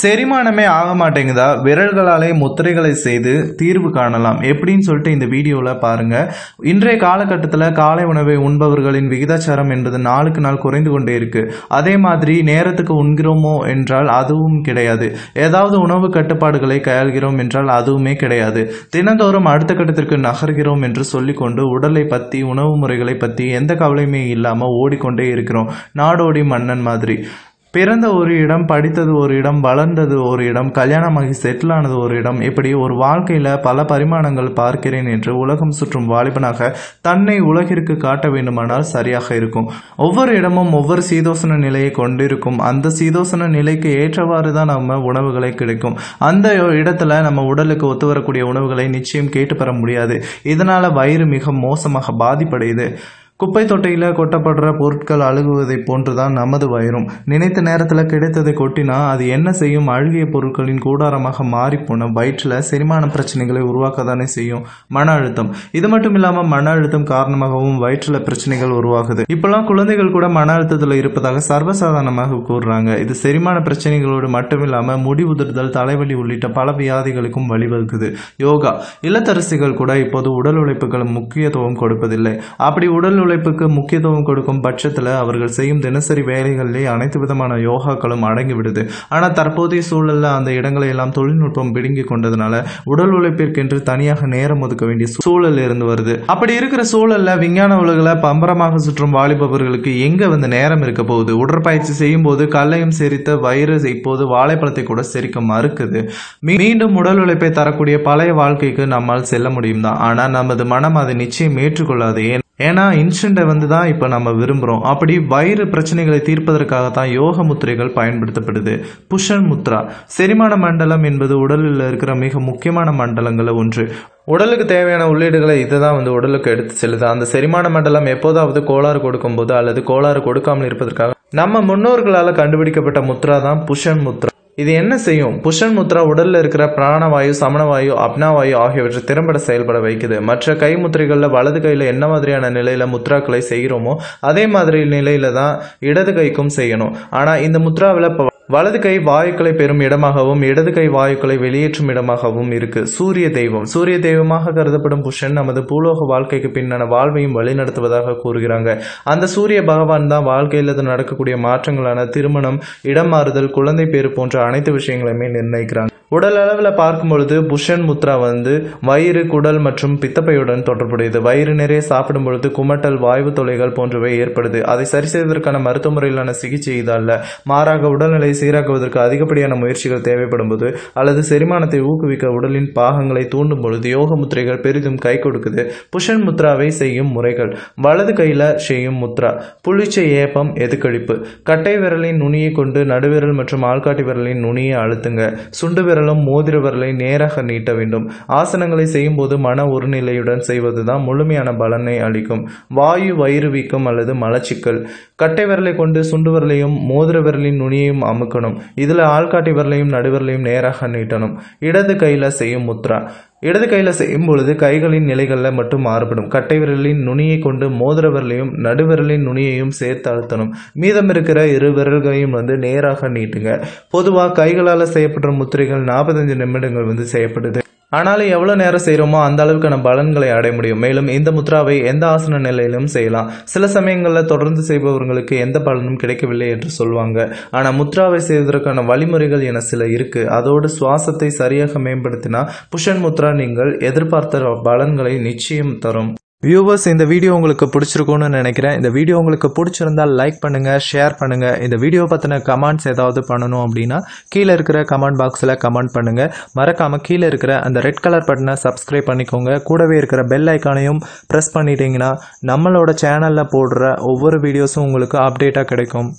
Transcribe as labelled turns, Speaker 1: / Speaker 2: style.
Speaker 1: செரிமானமே ஆக மாட்டேங்குதா விரல்களாலே முத்திரைகளை செய்து தீர்வு காணலாம். எப்படின்னு சொல்லிட்டு இந்த வீடியோவில் பாருங்கள் இன்றைய காலகட்டத்தில் காலை உணவை உண்பவர்களின் விகிதாச்சாரம் என்பது நாளுக்கு நாள் குறைந்து கொண்டே இருக்குது அதே மாதிரி நேரத்துக்கு உண்கிறோமோ என்றால் அதுவும் கிடையாது. ஏதாவது உணவு கட்டுப்பாடுகளை கையாள்கிறோம் என்றால் அதுவுமே கிடையாது. தினந்தோறும் அடுத்த கட்டத்திற்கு நகர்கிறோம் என்று சொல்லிக்கொண்டு உடலை பற்றி உணவு முறைகளை பற்றி எந்த கவலையுமே இல்லாமல் ஓடிக்கொண்டே இருக்கிறோம். நாடோடி மன்னன் மாதிரி. பிறந்த ஒரு இடம் படித்தது ஒரு இடம் வளர்ந்தது ஒரு இடம் கல்யாணமாகி செட்டில் ஆனது ஒரு இடம் இப்படி ஒரு வாழ்க்கையில் பல பரிமாணங்கள் பார்க்கிறேன் என்று உலகம் சுற்றும் வாலிபனாக தன்னை உலகிற்கு காட்ட வேண்டுமானால் சரியாக இருக்கும். ஒவ்வொரு இடமும் ஒவ்வொரு சீதோசன நிலையை கொண்டிருக்கும். அந்த சீதோசன நிலைக்கு ஏற்றவாறு தான் நம்ம உணவுகளை கிடைக்கும். அந்த இடத்துல நம்ம உடலுக்கு ஒத்து வரக்கூடிய உணவுகளை நிச்சயம் கேட்டு பெற முடியாது. இதனால் வயிறு மிக மோசமாக பாதிப்படையுது. குப்பை தொட்டியில் கொட்டப்படுற பொருட்கள் அழுகுவதை போன்றுதான் நமது வயிறும். நினைத்த நேரத்தில் கிடைத்ததை கொட்டினா அது என்ன செய்யும்? அழுகிய பொருட்களின் கூடாரமாக மாறிப்போன வயிற்றில் செரிமான பிரச்சனைகளை உருவாக்க தானே செய்யும்? மன அழுத்தம். இது மட்டும் இல்லாமல் மன அழுத்தம் காரணமாகவும் வயிற்றில் பிரச்சனைகள் உருவாகுது. இப்பெல்லாம் குழந்தைகள் கூட மன அழுத்தத்தில் இருப்பதாக சர்வசாதாரணமாக கூறுறாங்க. இது செரிமான பிரச்சனைகளோடு மட்டும் இல்லாமல் முடி தலைவலி உள்ளிட்ட பல வியாதிகளுக்கும் வழிவகுக்குது. யோகா. இல்லத்தரசிகள் கூட இப்போது உடல் உழைப்புகள் முக்கியத்துவம் கொடுப்பதில்லை. அப்படி உடல் உழைப்புக்கு முக்கியத்துவம் கொடுக்கும் பட்சத்தில் அவர்கள் செய்யும் தினசரி வேலைகளிலே அனைத்து விதமான யோகாக்களும் அடங்கி விடுது ஆனால் தற்போதைய சூழலில் அந்த இடங்களை எல்லாம் தொழில்நுட்பம் பிடுங்கி கொண்டதுனால உடல் உழைப்பிற்கென்று தனியாக நேரம் ஒதுக்க வேண்டிய சூழல் இருந்து வருது. அப்படி இருக்கிற சூழலில் விஞ்ஞான உலகில் பம்பரமாக சுற்றும் வாலிபவர்களுக்கு எங்கே வந்து நேரம் இருக்க போகுது? உடற்பயிற்சி செய்யும் போது கல்லையும் செரித்த வயிறு இப்போது வாழைப்பழத்தை கூட செரிக்க மறுக்குது. மீண்டும் உடல் உழைப்பை தரக்கூடிய பழைய வாழ்க்கைக்கு நம்மால் செல்ல முடியும் தான் ஆனால் நமது மனம் அதை நிச்சயம் ஏற்றுக்கொள்ளாது. ஏன்னா இன்ஸ்டண்ட்டை வந்து தான் இப்போ நம்ம விரும்புகிறோம் அப்படி வயிறு பிரச்சனைகளை தீர்ப்பதற்காக தான் யோக முத்திரைகள் பயன்படுத்தப்படுது. புஷன் முத்ரா. செரிமான மண்டலம் என்பது உடலில் இருக்கிற மிக முக்கியமான மண்டலங்களில் ஒன்று. உடலுக்கு தேவையான உள்ளீடுகளை இதை தான் வந்து உடலுக்கு எடுத்து செல்லுது. அந்த செரிமான மண்டலம் எப்போதாவது கோளாறு கொடுக்கும்போது அல்லது கோளாறு கொடுக்காமல் இருப்பதற்காக நம்ம முன்னோர்களால் கண்டுபிடிக்கப்பட்ட முத்ரா தான் புஷன் முத்ரா. இது என்ன செய்யும்? புஷன் முத்ரா உடலில் இருக்கிற பிராணவாயு சமணவாயு அப்னாவாயு ஆகியவற்றை திறம்பட செயல்பட வைக்குது. மற்ற கை முத்திரைகளில் வலது கையில் என்ன மாதிரியான நிலையில் முத்ராக்களை செய்கிறோமோ அதே மாதிரி நிலையில் தான் இடது கைக்கும் செய்யணும். ஆனால் இந்த முத்ராவில் இப்போ வலது கை வாயுக்களை பெறும் இடமாகவும் இடது கை வாயுக்களை வெளியேற்றும் இடமாகவும் இருக்கு. சூரிய தெய்வம். சூரிய தெய்வமாக கருதப்படும் புஷன் நமது பூலோக வாழ்க்கைக்கு பின்னான வாழ்வையும் வழிநடத்துவதாக கூறுகிறாங்க. அந்த சூரிய பகவான் தான் வாழ்க்கையில் நடக்கக்கூடிய மாற்றங்களான திருமணம் இடம் மாறுதல் குழந்தை பேறு போன்ற அனைத்து விஷயங்களையுமே நிர்ணயிக்கிறாங்க. உடல் அளவில் பார்க்கும் பொழுது புஷன் முத்ரா வந்து வயிறு குடல் மற்றும் பித்தப்பையுடன் தொடர்புடையது. வயிறு நிறைய சாப்பிடும் பொழுது குமட்டல் வாய்வு தொலைகள் போன்றவை ஏற்படுது. அதை சரி செய்வதற்கான மருத்துவ முறையிலான சிகிச்சை இதல்ல மாறாக உடல்நிலை சீராக்குவதற்கு அதிகப்படியான முயற்சிகள் தேவைப்படும் போது அல்லது செரிமானத்தை ஊக்குவிக்க உடலின் பாகங்களை தூண்டும் பொழுது யோக முத்திரைகள் பெரிதும் கை கொடுக்குது. புஷன் முத்ராவை செய்யும் முறைகள். வலது கையில செய்யும் முத்ரா புளிச்ச ஏப்பம் எதுக்கழிப்பு. கட்டை விரலின் நுனியை கொண்டு நடுவிரல் மற்றும் ஆள்காட்டி விரலின் நுனியை அழுத்துங்க. சுண்டு விரலும் மோதிர விரலை நேராக நீட்ட வேண்டும். ஆசனங்களை செய்யும் போது மன ஒருநிலையுடன் செய்வதுதான் முழுமையான பலனை அளிக்கும். வாயு வயிறு வீக்கம் அல்லது மலச்சிக்கல். கட்டை விரலை கொண்டு சுண்டு விரலையும் மோதிர விரலின் நுனியையும் அமுக்கணும் இதில் ஆள்காட்டி விரலையும் நடுவிரலையும் நேராக நீட்டணும். இடது கையில் செய்யும் முத்ரா. இடது கையில் செய்யும் பொழுது கைகளின் நிலைகளில் மட்டும் மாறுபடும். கட்டை விரலின் நுனியை கொண்டு மோதிர விரலையும் நடுவிரலின் நுனியையும் சேர்த்து அழுத்தணும். மீதம் இருக்கிற இரு விரல்களையும் வந்து நேராக நீட்டுங்க. பொதுவாக கைகளால் செய்யப்படுற முத்திரைகள் நாற்பத்தஞ்சு நிமிடங்கள் வந்து செய்யப்படுது. ஆனாலும் எவ்வளோ நேரம் செய்கிறோமோ அந்த அளவுக்கான பலன்களை அடைய முடியும். மேலும் இந்த முத்ராவை எந்த ஆசன நிலையிலும் செய்யலாம். சில சமயங்களில் தொடர்ந்து செய்பவர்களுக்கு எந்த பலனும் கிடைக்கவில்லை என்று சொல்லுவாங்க ஆனால் முத்ராவை செய்வதற்கான வழிமுறைகள் என சில இருக்குது அதோடு சுவாசத்தை சரியாக மேம்படுத்தினா புஷன் முத்ரா நீங்கள் எதிர்பார்த்த பலன்களை நிச்சயம் தரும். வியூவர்ஸ் இந்த வீடியோ உங்களுக்கு பிடிச்சிருக்கும்னு நினைக்கிறேன். இந்த வீடியோ உங்களுக்கு பிடிச்சிருந்தால் லைக் பண்ணுங்க ஷேர் பண்ணுங்க. இந்த வீடியோ பற்றின கமெண்ட்ஸ் ஏதாவது பண்ணணும் அப்படின்னா கீழே இருக்கிற கமெண்ட் பாக்ஸில் கமெண்ட் பண்ணுங்க. மறக்காம கீழே இருக்கிற அந்த ரெட் கலர் பட்டனை சப்ஸ்கிரைப் பண்ணிக்கோங்க. கூடவே இருக்கிற பெல் ஐக்கானையும் ப்ரெஸ் பண்ணிட்டீங்கன்னா நம்மளோட சேனலில் போடுற ஒவ்வொரு வீடியோஸும் உங்களுக்கு அப்டேட்டாக கிடைக்கும்.